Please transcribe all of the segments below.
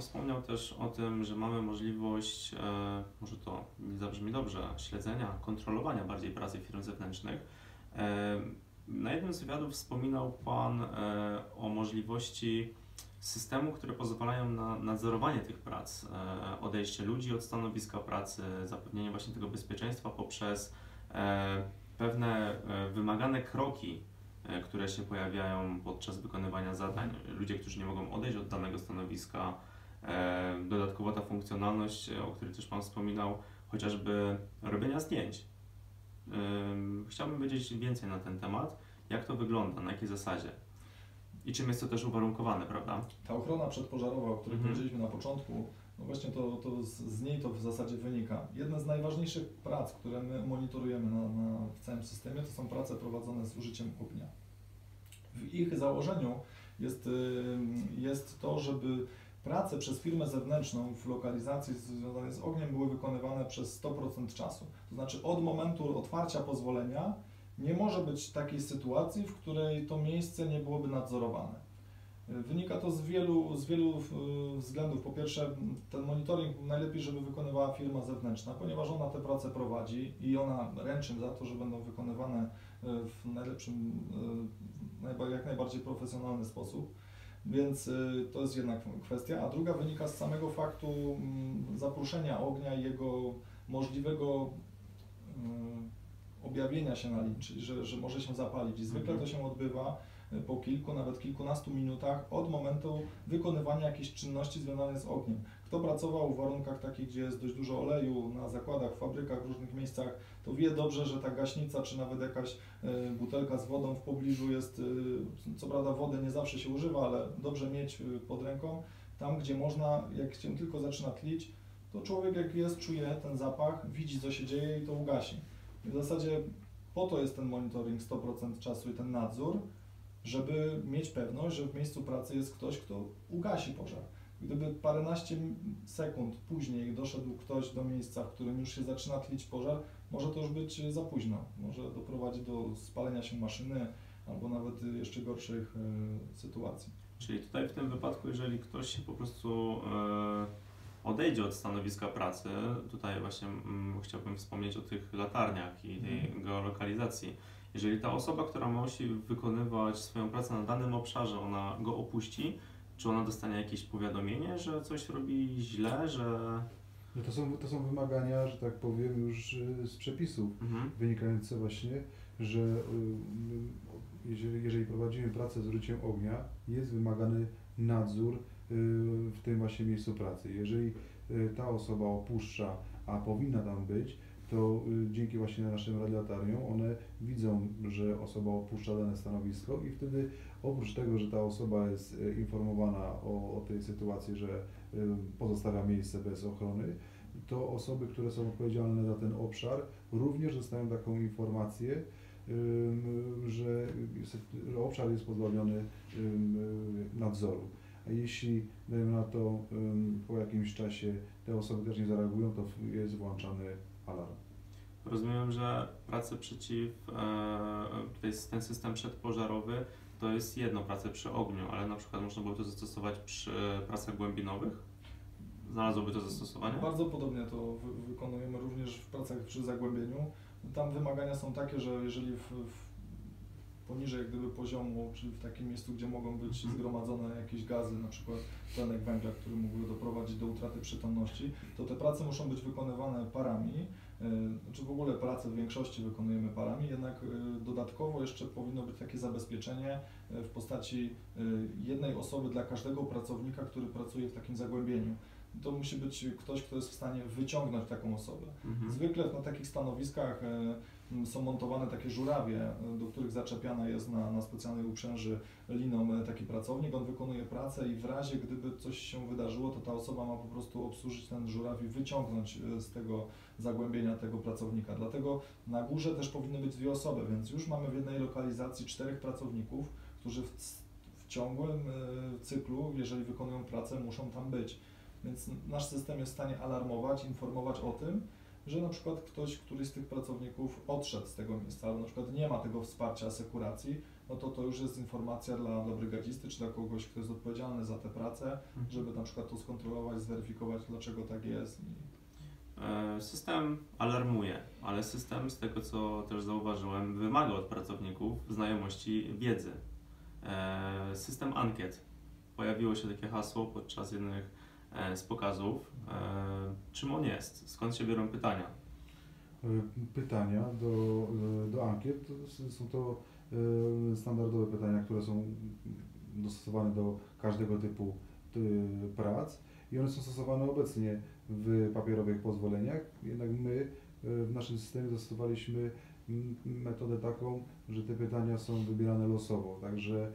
Wspomniał też o tym, że mamy możliwość, e, może to nie zabrzmi dobrze, śledzenia, kontrolowania bardziej pracy firm zewnętrznych. E, na jednym z wywiadów wspominał Pan e, o możliwości systemu, które pozwalają na nadzorowanie tych prac, odejście ludzi od stanowiska pracy, zapewnienie właśnie tego bezpieczeństwa poprzez pewne wymagane kroki, które się pojawiają podczas wykonywania zadań. Ludzie, którzy nie mogą odejść od danego stanowiska. E, Dodatkowo ta funkcjonalność, e, o której też Pan wspominał, chociażby robienia zdjęć. Ym, Chciałbym wiedzieć więcej na ten temat, jak to wygląda, na jakiej zasadzie i czym jest to też uwarunkowane, prawda? Ta ochrona przedpożarowa, o której Mhm. powiedzieliśmy na początku, no właśnie to, to z, z niej to w zasadzie wynika. Jedna z najważniejszych prac, które my monitorujemy na, na, w całym systemie, to są prace prowadzone z użyciem ognia. W ich założeniu jest, jest to, żeby prace przez firmę zewnętrzną w lokalizacji związanej z ogniem były wykonywane przez 100% czasu. To znaczy od momentu otwarcia pozwolenia nie może być takiej sytuacji, w której to miejsce nie byłoby nadzorowane. Wynika to z wielu, z wielu y, względów. Po pierwsze, ten monitoring najlepiej, żeby wykonywała firma zewnętrzna, ponieważ ona te prace prowadzi i ona ręczy za to, że będą wykonywane y, w najlepszym, y, jak najbardziej profesjonalny sposób. Więc y, to jest jedna kwestia. A druga wynika z samego faktu mm, zaproszenia ognia i jego możliwego y, objawienia się na linii, czyli że, że może się zapalić. I zwykle Mhm. to się odbywa y, po kilku, nawet kilkunastu minutach od momentu wykonywania jakiejś czynności związanej z ogniem. Kto pracował w warunkach takich, gdzie jest dość dużo oleju na zakładach, fabrykach, w różnych miejscach, to wie dobrze, że ta gaśnica, czy nawet jakaś y, butelka z wodą w pobliżu jest, y, co prawda wody nie zawsze się używa, ale dobrze mieć y, pod ręką. Tam, gdzie można, jak się tylko zaczyna tlić, to człowiek jak jest, czuje ten zapach, widzi co się dzieje i to ugasi. I w zasadzie po to jest ten monitoring 100% czasu i ten nadzór, żeby mieć pewność, że w miejscu pracy jest ktoś, kto ugasi pożar. Gdyby paręnaście sekund później doszedł ktoś do miejsca, w którym już się zaczyna tlić pożar, może to już być za późno. Może doprowadzić do spalenia się maszyny albo nawet jeszcze gorszych e, sytuacji. Czyli tutaj w tym wypadku, jeżeli ktoś się po prostu e, odejdzie od stanowiska pracy, tutaj właśnie mm, chciałbym wspomnieć o tych latarniach i tej Mhm. geolokalizacji. Jeżeli ta osoba, która musi wykonywać swoją pracę na danym obszarze, ona go opuści, czy ona dostanie jakieś powiadomienie, że coś robi źle, że... No to, są, to są wymagania, że tak powiem, już y, z przepisów Mhm. wynikające właśnie, że y, jeżeli, jeżeli prowadzimy pracę z użyciem ognia, jest wymagany nadzór y, w tym właśnie miejscu pracy. Jeżeli ta osoba opuszcza, a powinna tam być, to y, dzięki właśnie naszym radiolatarniom one widzą, że osoba opuszcza dane stanowisko i wtedy oprócz tego, że ta osoba jest y, informowana o, o tej sytuacji, że y, pozostawia miejsce bez ochrony, to osoby, które są odpowiedzialne za ten obszar, również dostają taką informację, że, obszar jest pozbawiony nadzoru. A jeśli, dajmy na to, po jakimś czasie te osoby też nie zareagują, to jest włączany alarm. Rozumiem, że prace przeciw, e, tutaj jest ten system przedpożarowy to jest jedno, prace przy ogniu, ale na przykład można było to zastosować przy pracach głębinowych? Znalazłoby to zastosowanie? Bardzo podobnie to wy, wykonujemy również w pracach przy zagłębieniu. Tam wymagania są takie, że jeżeli w, w poniżej jak gdyby poziomu, czyli w takim miejscu, gdzie mogą być Mhm. zgromadzone jakieś gazy, na przykład tlenek węgla, który mógłby doprowadzić do utraty przytomności, to te prace muszą być wykonywane parami. Yy, Znaczy w ogóle prace w większości wykonujemy parami, jednak yy, dodatkowo jeszcze powinno być takie zabezpieczenie yy, w postaci jednej osoby dla każdego pracownika, który pracuje w takim zagłębieniu. To musi być ktoś, kto jest w stanie wyciągnąć taką osobę. Mhm. Zwykle na takich stanowiskach e, są montowane takie żurawie, e, do których zaczepiana jest na, na specjalnej uprzęży liną e, taki pracownik. On wykonuje pracę i w razie gdyby coś się wydarzyło, to ta osoba ma po prostu obsłużyć ten żuraw i wyciągnąć e, z tego zagłębienia tego pracownika. Dlatego na górze też powinny być dwie osoby, więc już mamy w jednej lokalizacji czterech pracowników, którzy w, w ciągłym cyklu, jeżeli wykonują pracę, muszą tam być. Więc nasz system jest w stanie alarmować, informować o tym, że na przykład ktoś, któryś z tych pracowników odszedł z tego miejsca, albo na przykład nie ma tego wsparcia asekuracji, no to to już jest informacja dla, dla brygadzisty, czy dla kogoś, kto jest odpowiedzialny za tę pracę, Mhm. żeby na przykład to skontrolować, zweryfikować, dlaczego tak jest. I E, System alarmuje, ale system, z tego co też zauważyłem, wymaga od pracowników znajomości wiedzy. E, System ankiet. Pojawiło się takie hasło podczas jednych z pokazów. E, Czym on jest? Skąd się biorą pytania? E, pytania do, e, do ankiet. Są to e, standardowe pytania, które są dostosowane do każdego typu e, prac i one są stosowane obecnie w papierowych pozwoleniach, jednak my e, w naszym systemie zastosowaliśmy metodę taką, że te pytania są wybierane losowo, także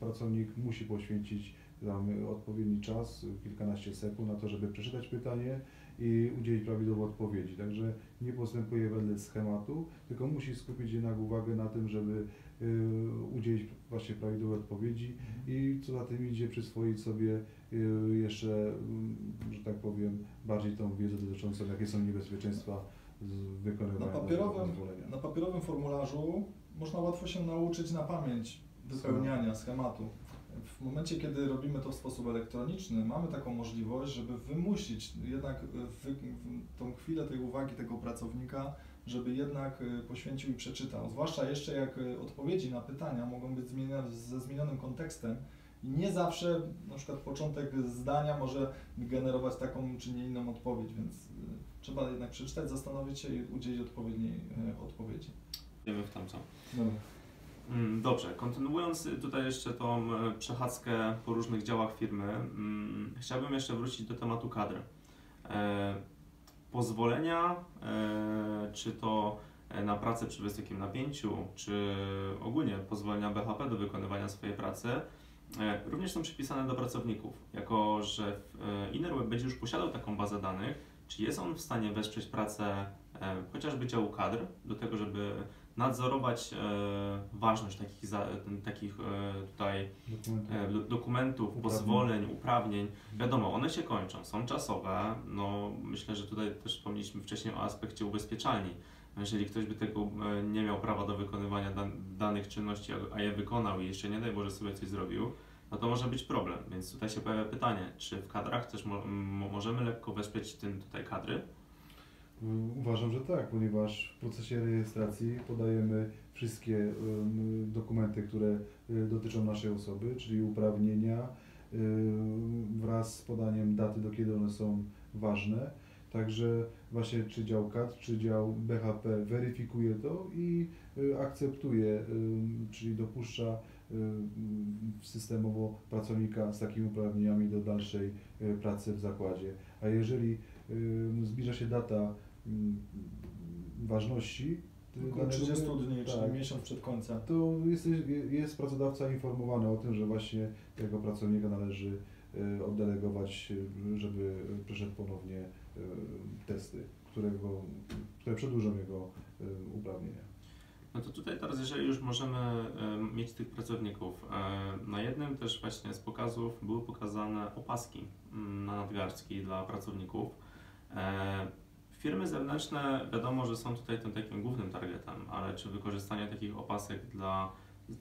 pracownik musi poświęcić tam odpowiedni czas, kilkanaście sekund na to, żeby przeczytać pytanie i udzielić prawidłowej odpowiedzi. Także nie postępuje wedle schematu, tylko musi skupić jednak uwagę na tym, żeby y, udzielić właśnie prawidłowej odpowiedzi i co za tym idzie, przyswoić sobie y, jeszcze, mm, że tak powiem, bardziej tą wiedzę dotyczącą, jakie są niebezpieczeństwa z wykonywania Na papierowym, na papierowym formularzu można łatwo się nauczyć na pamięć wypełniania schematu. W momencie, kiedy robimy to w sposób elektroniczny, mamy taką możliwość, żeby wymusić jednak wy, w- tą chwilę tej uwagi tego pracownika, żeby jednak y, poświęcił i przeczytał. Zwłaszcza jeszcze jak y, odpowiedzi na pytania mogą być zmienione ze zmienionym kontekstem i nie zawsze na przykład początek zdania może generować taką czy nie inną odpowiedź, więc trzeba jednak przeczytać, zastanowić się i udzielić odpowiedniej odpowiedzi. Wiemy w tamco. Dobra. Mm, Dobrze, kontynuując tutaj jeszcze tą e, przechadzkę po różnych działach firmy, mm, chciałbym jeszcze wrócić do tematu kadr. E, Pozwolenia, e, czy to na pracę przy wysokim napięciu, czy ogólnie pozwolenia BHP do wykonywania swojej pracy, również są przypisane do pracowników. Jako, że InnerWeb będzie już posiadał taką bazę danych, czy jest on w stanie wesprzeć pracę chociażby działu kadr do tego, żeby nadzorować e, ważność takich, za, takich e, tutaj e, do- dokumentów, Uprawnień. pozwoleń, uprawnień. Wiadomo, one się kończą, są czasowe. No, myślę, że tutaj też wspomnieliśmy wcześniej o aspekcie ubezpieczalni. Jeżeli ktoś by tego nie miał prawa do wykonywania dan danych czynności, a- je wykonał i jeszcze nie daj Boże sobie coś zrobił, no to może być problem. Więc tutaj się pojawia pytanie, czy w kadrach też możemy lekko wesprzeć tym tutaj kadry? Uważam, że tak, ponieważ w procesie rejestracji podajemy wszystkie dokumenty, które y, dotyczą naszej osoby, czyli uprawnienia y, wraz z podaniem daty, do kiedy one są ważne. Także właśnie czy dział CAD, czy dział BHP weryfikuje to i y, akceptuje, czyli dopuszcza systemowo pracownika z takimi uprawnieniami do dalszej pracy w zakładzie. A jeżeli zbliża się data ważności y, Około danego- 30 dni, czyli tak, miesiąc przed końcem. to jest, jest pracodawca informowany o tym, że właśnie tego pracownika należy y, oddelegować, żeby przeszedł ponownie y, testy, którego, które przedłużą jego y, uprawnienia. No to tutaj teraz, jeżeli już możemy e, mieć tych pracowników, e, na jednym też właśnie z pokazów były pokazane opaski mm, na nadgarstki dla pracowników. Firmy zewnętrzne wiadomo, że są tutaj tym takim głównym targetem, ale czy wykorzystanie takich opasek dla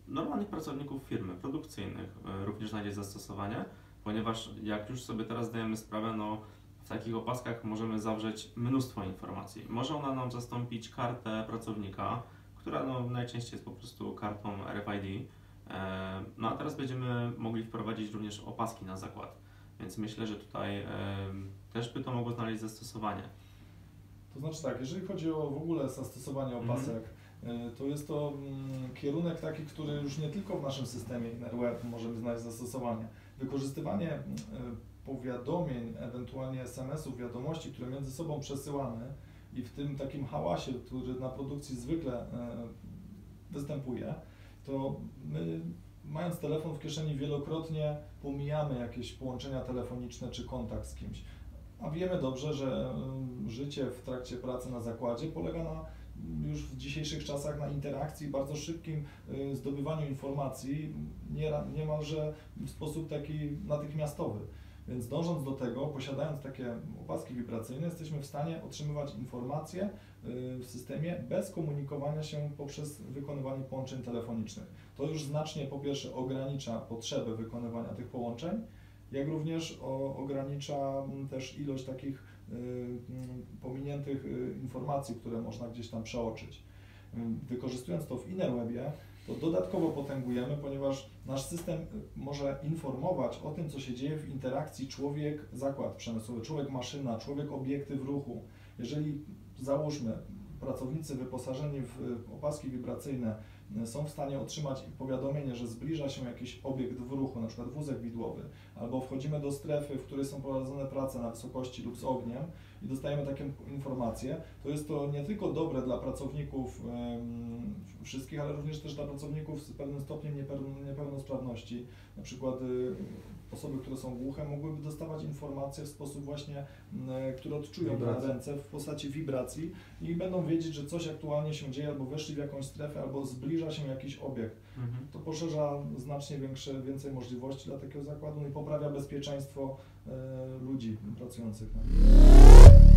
normalnych pracowników firmy, produkcyjnych e, również znajdzie zastosowanie, ponieważ jak już sobie teraz zdajemy sprawę, no w takich opaskach możemy zawrzeć mnóstwo informacji. Może ona nam zastąpić kartę pracownika, która no, najczęściej jest po prostu kartą RFID. E, No a teraz będziemy mogli wprowadzić również opaski na zakład, więc myślę, że tutaj e, też by to mogło znaleźć zastosowanie. To znaczy tak, jeżeli chodzi o w ogóle zastosowanie Mhm. opasek, y, to jest to mm, kierunek taki, który już nie tylko w naszym systemie web możemy znaleźć zastosowanie. Wykorzystywanie y, powiadomień, ewentualnie SMS-ów, wiadomości, które między sobą przesyłamy i w tym takim hałasie, który na produkcji zwykle y, występuje, to my mając telefon w kieszeni wielokrotnie pomijamy jakieś połączenia telefoniczne czy kontakt z kimś. A wiemy dobrze, że życie w trakcie pracy na zakładzie polega na już w dzisiejszych czasach na interakcji, bardzo szybkim y, zdobywaniu informacji, nie, niemalże w sposób taki natychmiastowy. Więc dążąc do tego, posiadając takie opaski wibracyjne, jesteśmy w stanie otrzymywać informacje y, w systemie bez komunikowania się poprzez wykonywanie połączeń telefonicznych. To już znacznie po pierwsze ogranicza potrzebę wykonywania tych połączeń, jak również ogranicza mm, też ilość takich y, mm, pominiętych y, informacji, które można gdzieś tam przeoczyć. Wykorzystując to w InnerWebie, to dodatkowo potęgujemy, ponieważ nasz system y, może informować o tym, co się dzieje w interakcji człowiek-zakład przemysłowy, człowiek-maszyna, człowiek-obiekty w ruchu. Jeżeli załóżmy, pracownicy wyposażeni w opaski wibracyjne są w stanie otrzymać powiadomienie, że zbliża się jakiś obiekt w ruchu, na przykład wózek widłowy, albo wchodzimy do strefy, w której są prowadzone prace na wysokości lub z ogniem i dostajemy takie informacje, to jest to nie tylko dobre dla pracowników wszystkich, ale również też dla pracowników z pewnym stopniem niepeł- niepełnosprawności. Na przykład y, osoby, które są głuche, mogłyby dostawać informacje w sposób właśnie, które odczują na Wibracji. ręce w postaci wibracji i będą wiedzieć, że coś aktualnie się dzieje, albo weszli w jakąś strefę, albo zbliża się jakiś obiekt. Mhm. To poszerza znacznie większe, więcej możliwości dla takiego zakładu no i poprawia bezpieczeństwo e, ludzi pracujących na nim.